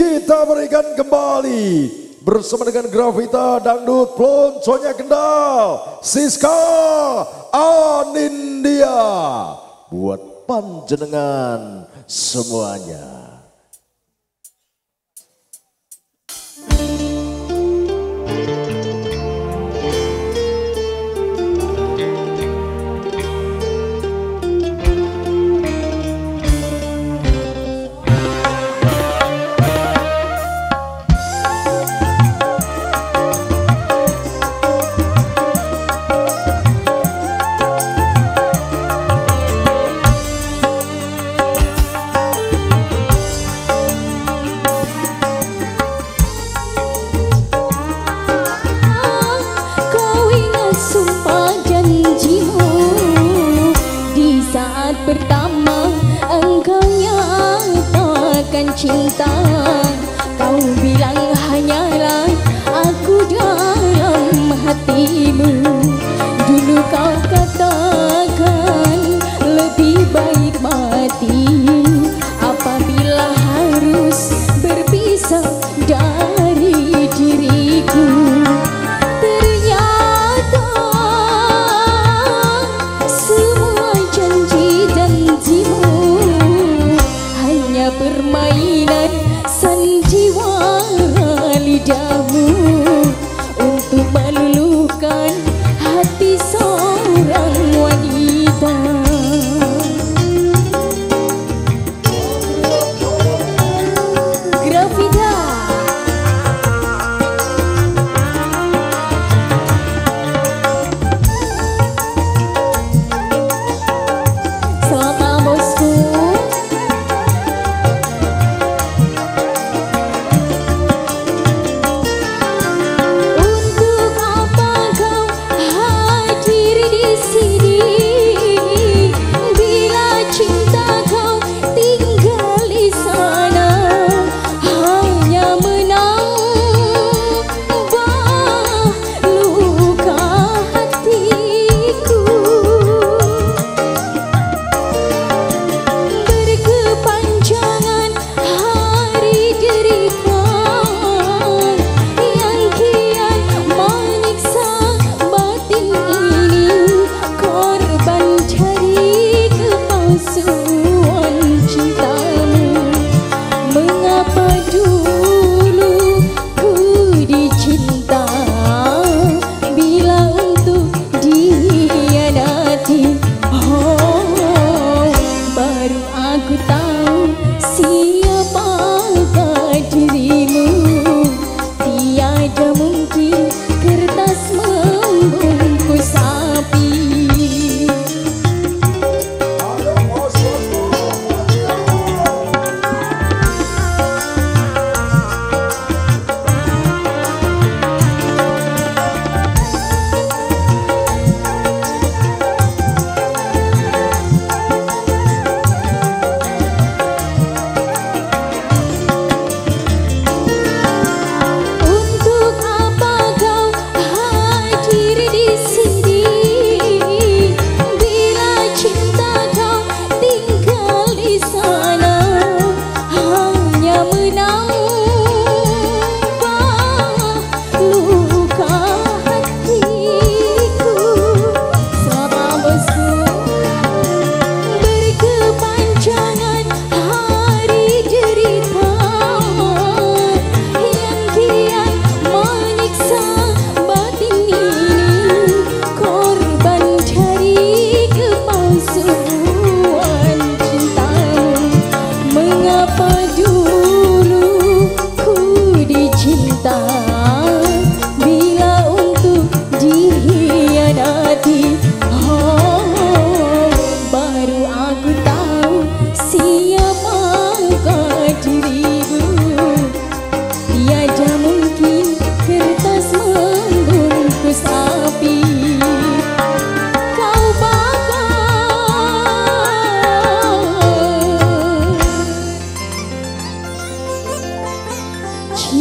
kita berikan kembali bersama dengan Gravita Dangdut Plonconya Kendal Siska Anindia buat panjenengan semuanya. Nyatakan cinta. Kau bilang hanyalah aku dalam hatimu. Dulu kau katakan lebih baik mati. Apabila harus berpisah dari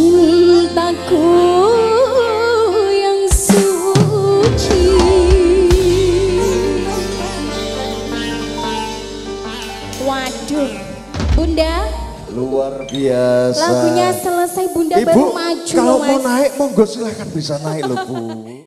Cintaku yang suci luar biasa. Lagunya selesai Bunda Ibu, baru maju kalau mau naik monggo silahkan bisa naik loh Bu.